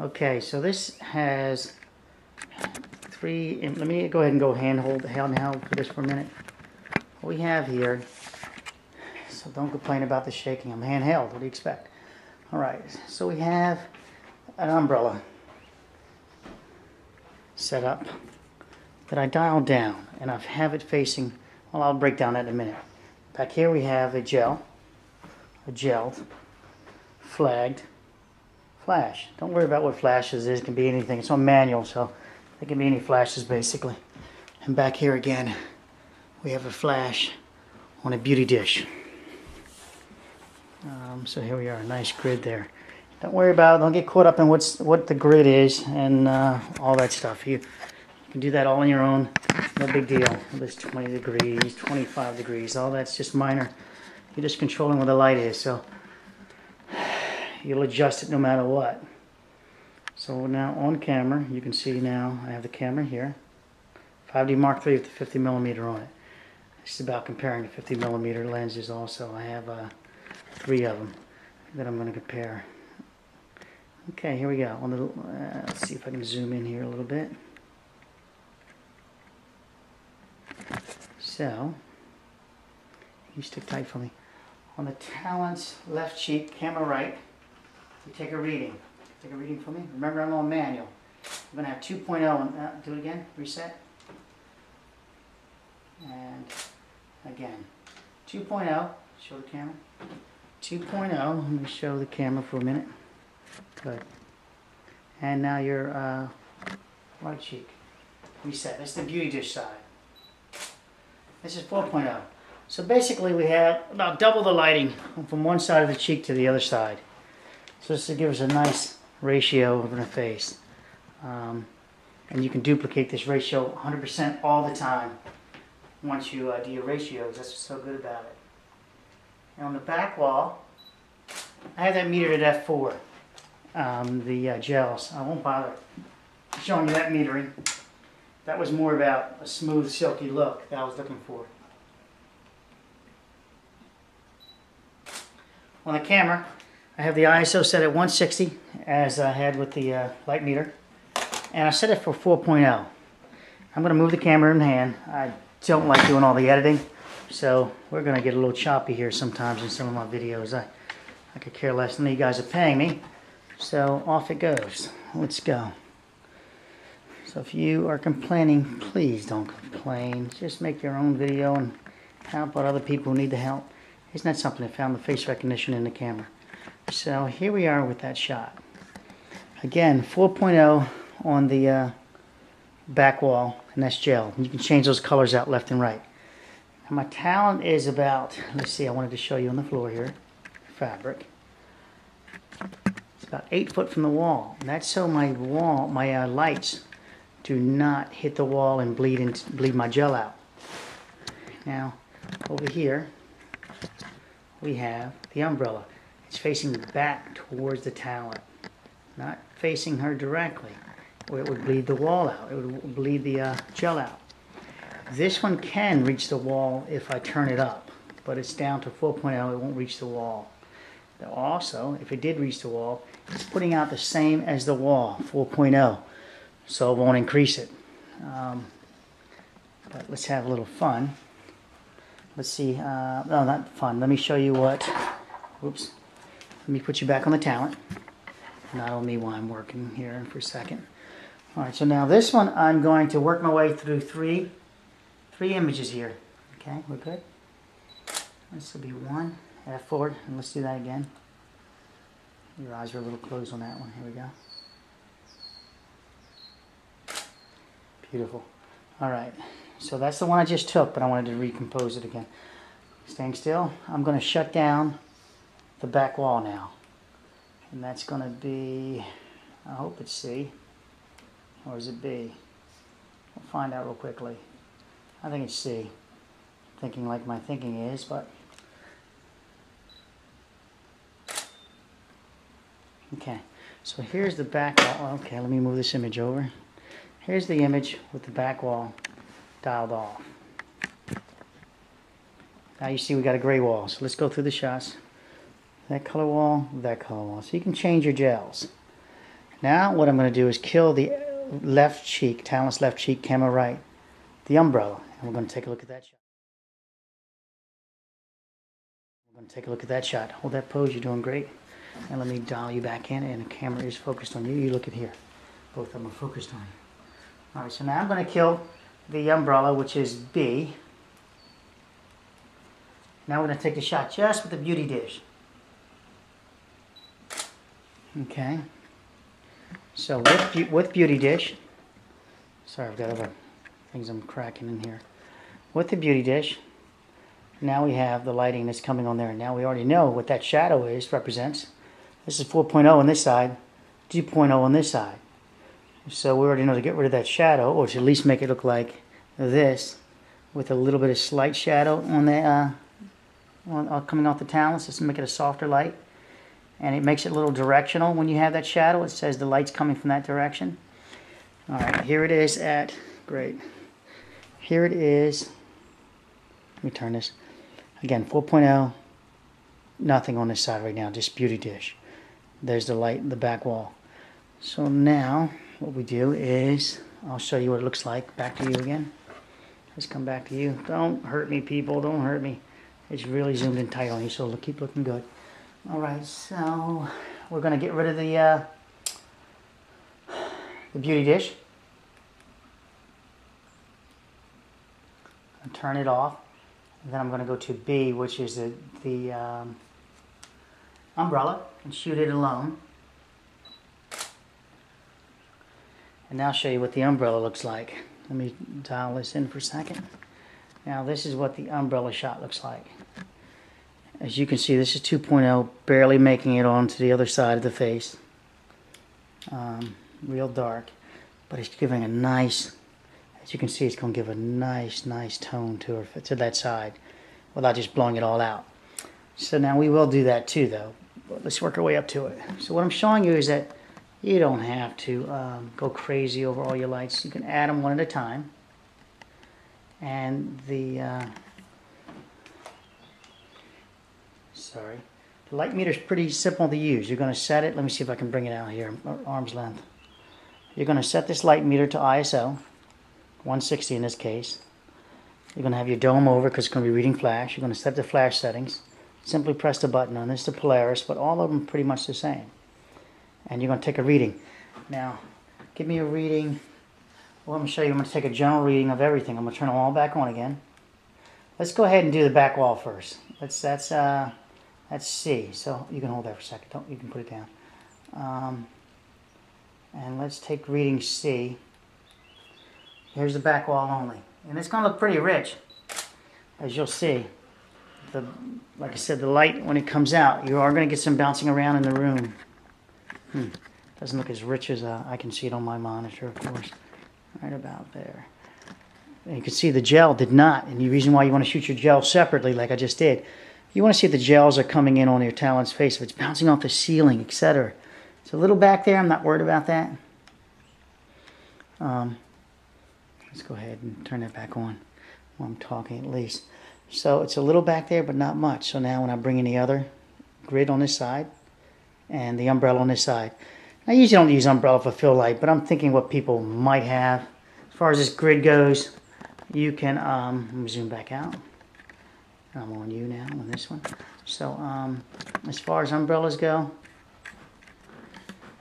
Okay, so this has three, let me go ahead and go handhold, handheld for this for a minute. What we have here, so don't complain about the shaking, I'm handheld, what do you expect? All right, so we have an umbrella set up that I dialed down and I have it facing, well, I'll break down that in a minute. Back here we have a gel, a gelled, flagged, flash. Don't worry about what flashes is, it can be anything. It's on manual, so it can be any flashes basically. And back here again, we have a flash on a beauty dish. Um, so here we are, a nice grid there. Don't worry about don't get caught up in what's what the grid is and uh, all that stuff. You, you can do that all on your own, no big deal. It's 20 degrees, 25 degrees, all that's just minor. You're just controlling where the light is, so you'll adjust it no matter what. So now on camera, you can see now I have the camera here. 5D Mark III with the 50 millimeter on it. It's about comparing the 50 millimeter lenses also. I have uh, three of them that I'm going to compare. Okay, here we go. On the, uh, let's see if I can zoom in here a little bit. So, you stick tight for me. On the Talents left cheek, camera right, take a reading. Take a reading for me. Remember, I'm on manual. I'm going to have 2.0. And, uh, do it again. Reset. And again. 2.0. Show the camera. 2.0. Let me show the camera for a minute. Good. And now your uh, right cheek. Reset. That's the beauty dish side. This is 4.0. So basically we have about double the lighting from one side of the cheek to the other side. So this will give us a nice ratio of the face. Um, and you can duplicate this ratio 100% all the time once you uh, do your ratios. That's what's so good about it. And on the back wall, I have that metered at F4, um, the uh, gels. I won't bother showing you that metering. That was more about a smooth, silky look that I was looking for. On the camera, I have the ISO set at 160 as I had with the uh, light meter. And I set it for 4.0. I'm going to move the camera in hand. I don't like doing all the editing. So we're going to get a little choppy here sometimes in some of my videos. I, I could care less than you guys are paying me. So off it goes. Let's go. So if you are complaining, please don't complain. Just make your own video and help out other people who need the help. Isn't that something? I found the face recognition in the camera. So here we are with that shot. Again, 4.0 on the uh, back wall, and that's gel. You can change those colors out left and right. My talent is about, let's see, I wanted to show you on the floor here, fabric. It's about eight foot from the wall. And that's so my wall, my uh, lights do not hit the wall and bleed, and bleed my gel out. Now, over here, we have the umbrella. It's facing back towards the talent, not facing her directly, or it would bleed the wall out. It would bleed the uh, gel out. This one can reach the wall if I turn it up, but it's down to 4.0. It won't reach the wall. Also, if it did reach the wall, it's putting out the same as the wall, 4.0, so it won't increase it. Um, but let's have a little fun. Let's see, uh, no, not fun. Let me show you what, whoops. Let me put you back on the talent. Not on me while I'm working here for a second. All right, so now this one, I'm going to work my way through three, three images here. Okay, we're good? This will be one, F forward, and let's do that again. Your eyes are a little closed on that one. Here we go. Beautiful. All right. So that's the one I just took, but I wanted to recompose it again. Staying still, I'm going to shut down the back wall now. And that's going to be, I hope it's C, or is it B? We'll find out real quickly. I think it's C. Thinking like my thinking is, but... Okay, so here's the back wall. Okay, let me move this image over. Here's the image with the back wall dialed off. Now you see we got a gray wall, so let's go through the shots. That color wall, that color wall. So you can change your gels. Now what I'm going to do is kill the left cheek, Talon's left cheek, camera right, the umbrella. And we're going to take a look at that shot. We're going to take a look at that shot. Hold that pose, you're doing great. And let me dial you back in and the camera is focused on you. You look at here. Both of them are focused on you. Alright, so now I'm going to kill the umbrella, which is B. Now we're going to take the shot just with the beauty dish. Okay. So with, with Beauty Dish, sorry I've got other things I'm cracking in here. With the Beauty Dish, now we have the lighting that's coming on there. Now we already know what that shadow is, represents. This is 4.0 on this side, 2.0 on this side. So we already know to get rid of that shadow, or to at least make it look like this, with a little bit of slight shadow on the, uh, on, uh, coming off the talons, just to make it a softer light and it makes it a little directional when you have that shadow. It says the light's coming from that direction. All right, here it is at, great. Here it is, let me turn this. Again, 4.0, nothing on this side right now, just beauty dish. There's the light in the back wall. So now, what we do is, I'll show you what it looks like. Back to you again. Let's come back to you. Don't hurt me, people, don't hurt me. It's really zoomed in tight on you, so keep looking good. Alright, so we're going to get rid of the, uh, the beauty dish. Turn it off. And then I'm going to go to B, which is the, the um, umbrella, and shoot it alone. And now I'll show you what the umbrella looks like. Let me dial this in for a second. Now this is what the umbrella shot looks like. As you can see, this is 2.0, barely making it onto the other side of the face. Um, real dark, but it's giving a nice, as you can see, it's going to give a nice, nice tone to her, to that side, without just blowing it all out. So now we will do that too, though. But let's work our way up to it. So what I'm showing you is that you don't have to um, go crazy over all your lights. You can add them one at a time. And the... Uh, sorry. The light meter is pretty simple to use. You're going to set it, let me see if I can bring it out here, arm's length. You're going to set this light meter to ISO, 160 in this case. You're going to have your dome over because it's going to be reading flash. You're going to set the flash settings. Simply press the button on this, the Polaris, but all of them pretty much the same. And you're going to take a reading. Now, give me a reading. Well, I'm going to show you. I'm going to take a general reading of everything. I'm going to turn them all back on again. Let's go ahead and do the back wall first. Let's, that's, uh, that's C. So you can hold that for a second. Don't, you can put it down. Um, and let's take reading C. Here's the back wall only. And it's going to look pretty rich, as you'll see. The, like I said, the light, when it comes out, you are going to get some bouncing around in the room. Hmm. Doesn't look as rich as uh, I can see it on my monitor, of course. Right about there. And you can see the gel did not. And the reason why you want to shoot your gel separately, like I just did, you want to see if the gels are coming in on your talon's face, if it's bouncing off the ceiling, etc. It's a little back there. I'm not worried about that. Um, let's go ahead and turn that back on while I'm talking at least. So it's a little back there, but not much. So now when I bring in the other grid on this side and the umbrella on this side. I usually don't use umbrella for fill light, but I'm thinking what people might have. As far as this grid goes, you can, um, zoom back out. I'm on you now on this one. So um, as far as umbrellas go,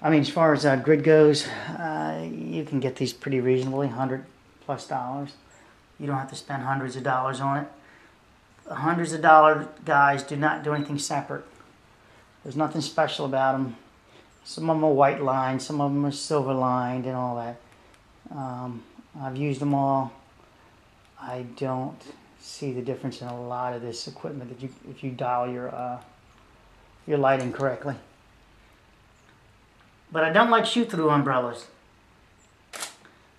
I mean, as far as uh, grid goes, uh, you can get these pretty reasonably, 100 plus dollars. You don't have to spend hundreds of dollars on it. Hundreds of dollar guys do not do anything separate. There's nothing special about them. Some of them are white lined, some of them are silver lined and all that. Um, I've used them all. I don't see the difference in a lot of this equipment that you if you dial your uh, your lighting correctly. But I don't like shoot-through umbrellas.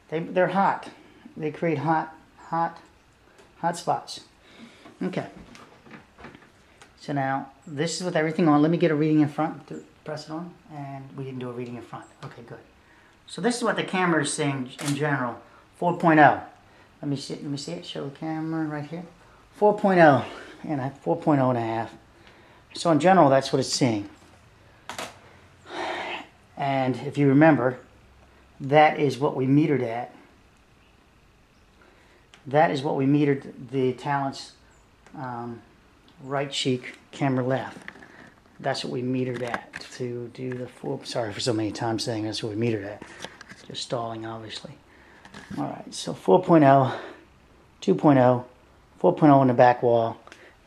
They they're hot. They create hot hot hot spots. Okay. So now this is with everything on. Let me get a reading in front. Press it on, and we didn't do a reading in front. Okay, good. So this is what the camera is saying in general. 4.0. Let me see. Let me see it. Show the camera right here. 4.0 and 4.0 and a half. So in general, that's what it's seeing. And if you remember, that is what we metered at. That is what we metered the Talent's um, right cheek, camera left. That's what we metered at to do the full. Sorry for so many times saying that's what we metered at. Just stalling, obviously. All right, so 4.0, 2.0, 4.0 in the back wall.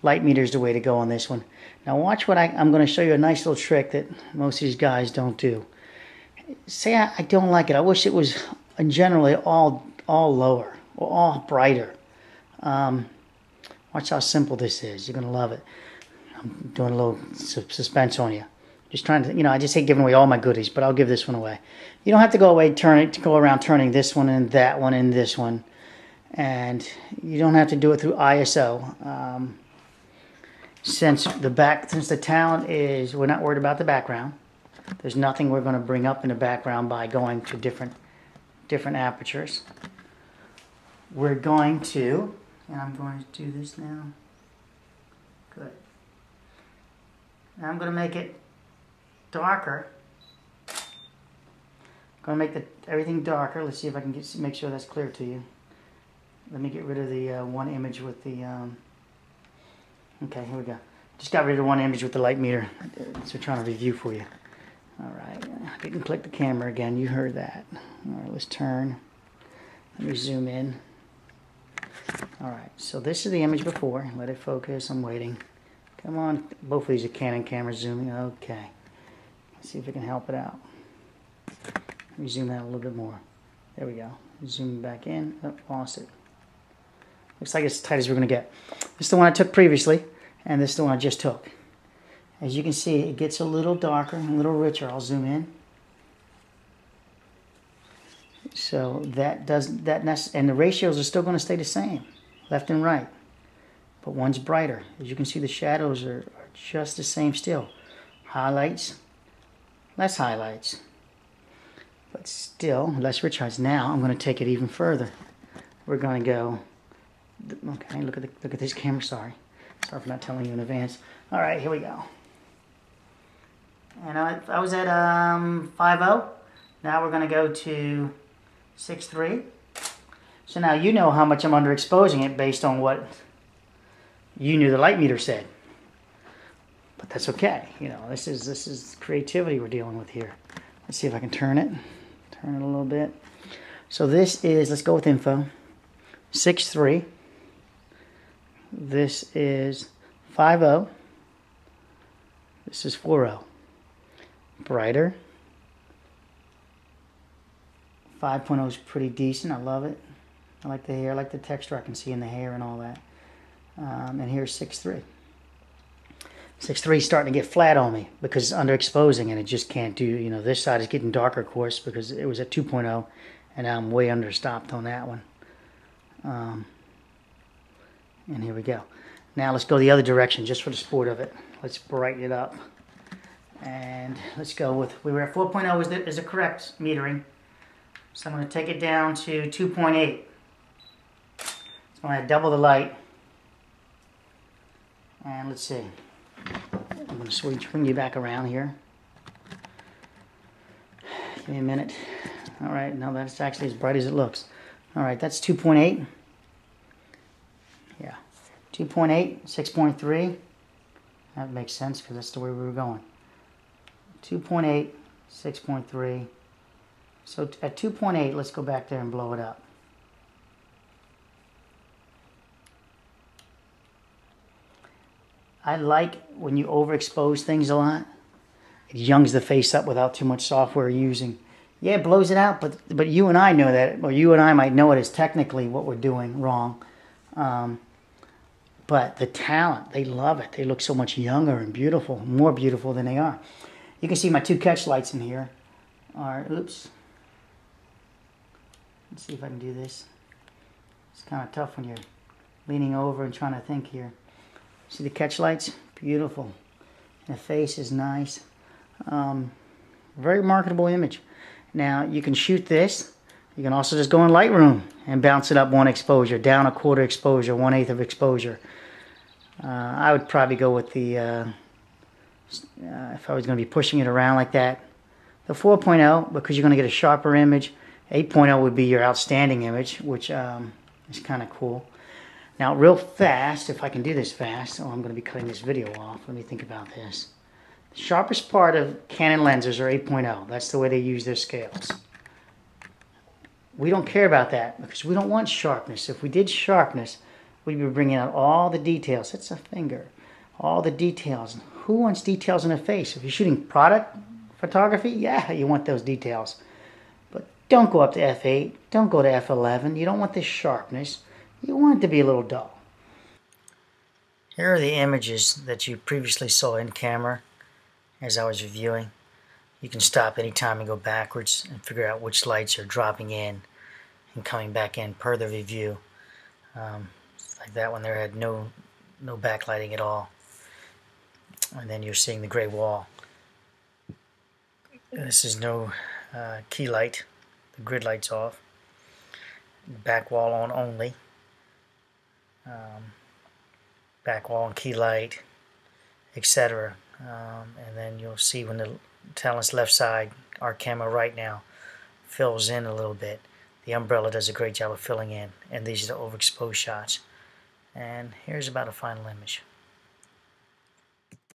Light meter is the way to go on this one. Now watch what I, I'm going to show you a nice little trick that most of these guys don't do. Say I, I don't like it. I wish it was generally all all lower or all brighter. Um, watch how simple this is. You're going to love it. I'm doing a little suspense on you. Just trying to, you know, I just hate giving away all my goodies, but I'll give this one away. You don't have to go away, turn it, to go around turning this one and that one and this one. And you don't have to do it through ISO. Um, since the back, since the Talon is, we're not worried about the background. There's nothing we're going to bring up in the background by going to different, different apertures. We're going to, and I'm going to do this now. Good. Now I'm going to make it darker. To make the, everything darker. Let's see if I can get, make sure that's clear to you. Let me get rid of the uh, one image with the, um, okay, here we go. Just got rid of one image with the light meter. So trying to review for you. All right, I didn't click the camera again. You heard that. All right, let's turn. Let me zoom in. All right, so this is the image before. Let it focus. I'm waiting. Come on. Both of these are Canon cameras zooming. Okay. See if we can help it out. Let me zoom out a little bit more. There we go. Zoom back in. Oh, lost it. Looks like it's as tight as we're going to get. This is the one I took previously, and this is the one I just took. As you can see, it gets a little darker, and a little richer. I'll zoom in. So that doesn't, that and the ratios are still going to stay the same, left and right. But one's brighter. As you can see, the shadows are just the same still. Highlights, less highlights. But still, less rich highlights. Now I'm going to take it even further. We're going to go. Okay, look at the, look at this camera. Sorry, sorry for not telling you in advance. All right, here we go. And I, I was at um, 5.0. Now we're going to go to 6.3. So now you know how much I'm underexposing it based on what you knew the light meter said. But that's okay. You know, this is this is creativity we're dealing with here. Let's see if I can turn it. Turn it a little bit. So this is, let's go with info, six three. This is 5.0. This is 4.0 brighter. 5.0 is pretty decent. I love it. I like the hair. I like the texture I can see in the hair and all that. Um, and here's 6.3. 6.3 is starting to get flat on me because it's underexposing and it just can't do, you know, this side is getting darker, of course, because it was at 2.0 and I'm way understopped on that one. Um, and here we go. Now let's go the other direction just for the sport of it. Let's brighten it up. And let's go with, we were at 4.0 is the, is the correct metering. So I'm going to take it down to 2.8. So I'm going to double the light. And let's see. I'm going to switch, bring you back around here. Give me a minute. All right, no, that's actually as bright as it looks. All right, that's 2.8. Yeah, 2.8, 6.3. That makes sense because that's the way we were going. 2.8, 6.3. So at 2.8, let's go back there and blow it up. I like when you overexpose things a lot. It youngs the face up without too much software using. Yeah, it blows it out, but but you and I know that, or you and I might know it as technically what we're doing wrong. Um, but the talent, they love it. They look so much younger and beautiful, more beautiful than they are. You can see my two catch lights in here are, oops. Let's see if I can do this. It's kind of tough when you're leaning over and trying to think here. See the catch lights? Beautiful. The face is nice. Um, very marketable image. Now you can shoot this. You can also just go in Lightroom and bounce it up one exposure, down a quarter exposure, one eighth of exposure. Uh, I would probably go with the uh, uh, if I was going to be pushing it around like that, The 4.0, because you're going to get a sharper image. 8.0 would be your outstanding image, which um, is kind of cool. Now, real fast, if I can do this fast, oh, I'm going to be cutting this video off. Let me think about this. The sharpest part of Canon lenses are 8.0. That's the way they use their scales. We don't care about that because we don't want sharpness. If we did sharpness, we'd be bringing out all the details. It's a finger. All the details. Who wants details in a face? If you're shooting product photography, yeah, you want those details. But don't go up to f8. Don't go to f11. You don't want this sharpness. You want it to be a little dull. Here are the images that you previously saw in camera as I was reviewing. You can stop anytime and go backwards and figure out which lights are dropping in and coming back in per the review. Um, like that one there had no no backlighting at all. And then you're seeing the gray wall. This is no uh, key light. The grid light's off. Back wall on only. Um, back wall and key light, etc. Um, and then you'll see when the talent's left side, our camera right now, fills in a little bit. The umbrella does a great job of filling in, and these are the overexposed shots. And here's about a final image.